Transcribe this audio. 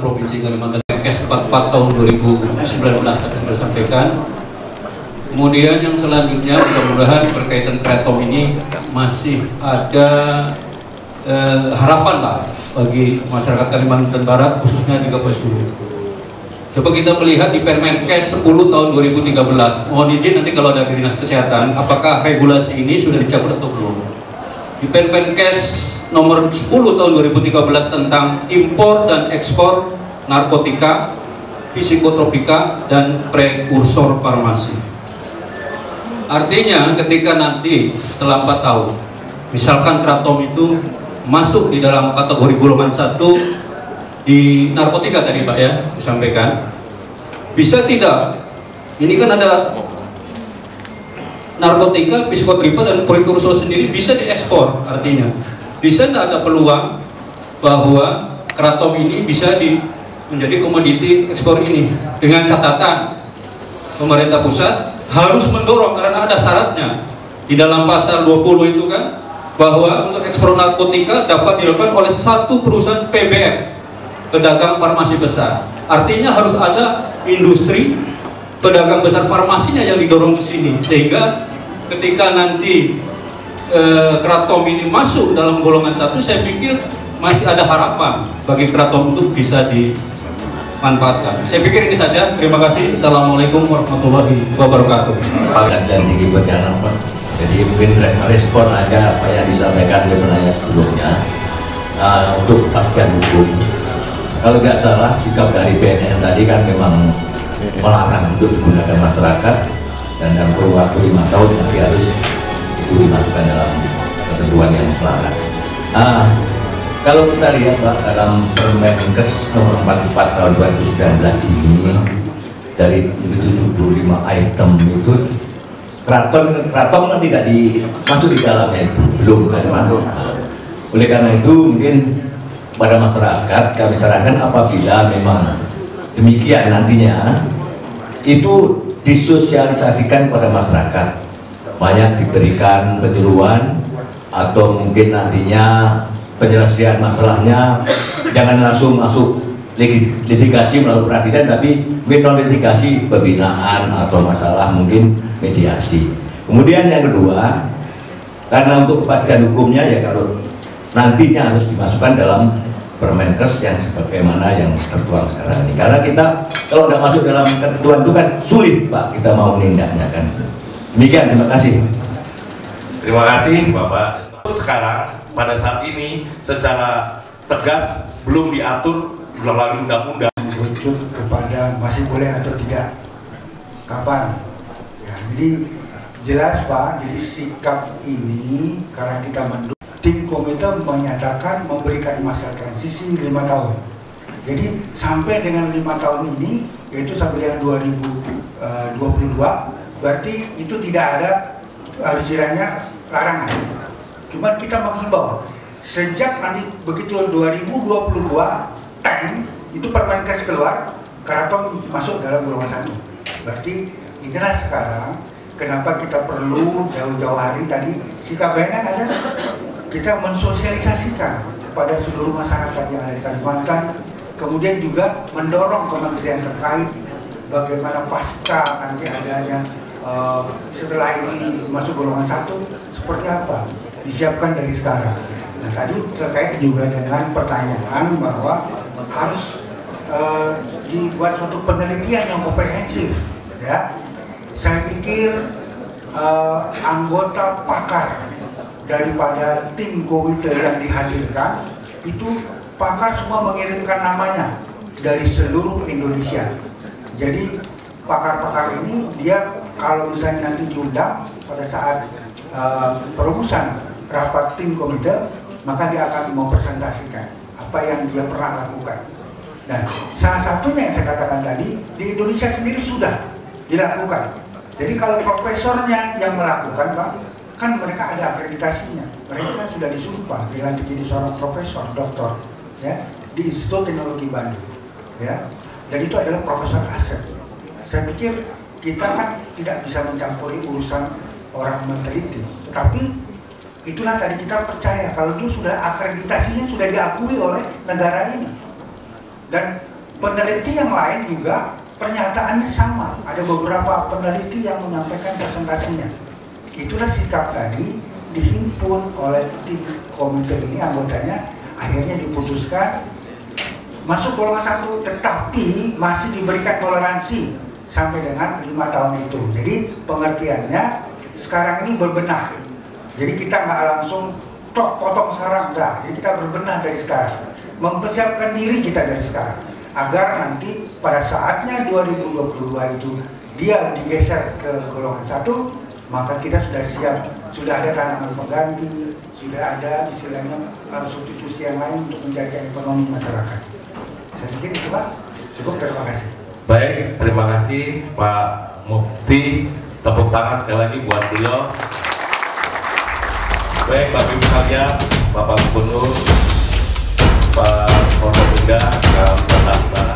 Provinsi Kalimantan Kes 44 tahun 2019 tadi sampaikan. Kemudian yang selanjutnya mudah-mudahan berkaitan kreatom ini masih ada eh, harapan lah bagi masyarakat Kalimantan Barat khususnya juga Pesulu. Coba kita melihat di Permenkes 10 tahun 2013. Mohon izin nanti kalau ada dinas kesehatan, apakah regulasi ini sudah dicabut atau belum? Di Permenkes nomor 10 tahun 2013 tentang impor dan ekspor narkotika, psikotropika, dan prekursor farmasi. Artinya ketika nanti setelah 4 tahun, misalkan kratom itu masuk di dalam kategori golongan satu di narkotika tadi Pak ya disampaikan bisa tidak ini kan ada narkotika, psikotripa dan prekursor sendiri bisa diekspor artinya bisa tidak ada peluang bahwa kratom ini bisa di, menjadi komoditi ekspor ini? Dengan catatan pemerintah pusat harus mendorong karena ada syaratnya. Di dalam pasal 20 itu kan bahwa untuk ekspor narkotika dapat dilakukan oleh satu perusahaan PBM pedagang farmasi besar. Artinya harus ada industri pedagang besar farmasinya yang didorong ke sini. Sehingga ketika nanti kratom ini masuk dalam golongan satu saya pikir masih ada harapan bagi kratom untuk bisa dimanfaatkan. Saya pikir ini saja. Terima kasih. Assalamualaikum warahmatullahi wabarakatuh. dan tinggi Pak. Jadi mungkin respon aja apa yang disampaikan oleh penanya sebelumnya uh, untuk pasca hukum kalau nggak salah sikap dari BNN tadi kan memang melarang untuk digunakan masyarakat dan dalam kurun waktu lima tahun nanti harus itu dimasukkan dalam ketentuan yang melarang. Ah, kalau kita lihat Pak dalam Permenkes nomor 44 tahun 2019 ini dari 75 item itu keraton keraton kan tidak dimasuk di dalamnya itu belum kan oleh karena itu mungkin pada masyarakat kami sarankan apabila memang demikian nantinya itu disosialisasikan pada masyarakat banyak diberikan penyuluhan atau mungkin nantinya penyelesaian masalahnya jangan langsung masuk litigasi melalui peradilan tapi mungkin non litigasi pembinaan atau masalah mungkin mediasi kemudian yang kedua karena untuk kepastian hukumnya ya kalau nantinya harus dimasukkan dalam Permenkes yang sebagaimana yang tertuang sekarang ini. Karena kita kalau tidak masuk dalam ketentuan itu kan sulit Pak kita mau menindaknya kan. Demikian, terima kasih. Terima kasih Bapak. Sekarang pada saat ini secara tegas belum diatur melalui undang-undang. Merujuk kepada masih boleh atau tidak. Kapan? Ya, jadi jelas Pak, jadi sikap ini karena kita mendukung tim komite menyatakan memberikan masa transisi lima tahun. Jadi sampai dengan lima tahun ini, yaitu sampai dengan 2022, eh, berarti itu tidak ada istilahnya larangan. Cuma kita menghimbau sejak nanti begitu 2022 tank itu Permenkes keluar, keraton masuk dalam golongan satu. Berarti inilah sekarang kenapa kita perlu jauh-jauh hari tadi sikap BNN ada kita mensosialisasikan kepada seluruh masyarakat yang ada di Kalimantan, kemudian juga mendorong kementerian terkait bagaimana pasca nanti adanya uh, setelah ini masuk golongan satu seperti apa disiapkan dari sekarang. Nah tadi terkait juga dengan pertanyaan bahwa harus uh, dibuat suatu penelitian yang komprehensif, ya. Saya pikir uh, anggota pakar daripada tim komite yang dihadirkan itu pakar semua mengirimkan namanya dari seluruh Indonesia. Jadi pakar-pakar ini dia kalau misalnya nanti diundang pada saat uh, perumusan rapat tim komite maka dia akan mempresentasikan apa yang dia pernah lakukan. Dan salah satunya yang saya katakan tadi di Indonesia sendiri sudah dilakukan. Jadi kalau profesornya yang melakukan Pak, kan mereka ada akreditasinya mereka sudah disumpah dilantik jadi seorang profesor doktor ya di Institut Teknologi Bandung ya dan itu adalah profesor aset saya pikir kita kan tidak bisa mencampuri urusan orang meneliti tetapi itulah tadi kita percaya kalau itu sudah akreditasinya sudah diakui oleh negara ini. Dan peneliti yang lain juga pernyataannya sama. Ada beberapa peneliti yang menyampaikan presentasinya. Itulah sikap tadi dihimpun oleh tim komite ini anggotanya akhirnya diputuskan masuk golongan satu tetapi masih diberikan toleransi sampai dengan lima tahun itu. Jadi pengertiannya sekarang ini berbenah. Jadi kita nggak langsung tok potong sarang enggak jadi kita berbenah dari sekarang. Mempersiapkan diri kita dari sekarang. Agar nanti pada saatnya 2022 itu dia digeser ke golongan satu maka kita sudah siap. Sudah ada tanaman pengganti sudah ada istilahnya substitusi yang lain untuk menjaga ekonomi masyarakat. Saya pikir itu Pak. Cukup terima kasih Baik, terima kasih Pak Mufti. Tepuk tangan sekali lagi buat Silo. Baik, Bapak Ibu sekalian, Bapak Gubernur, Pak Pondok Kang Bapak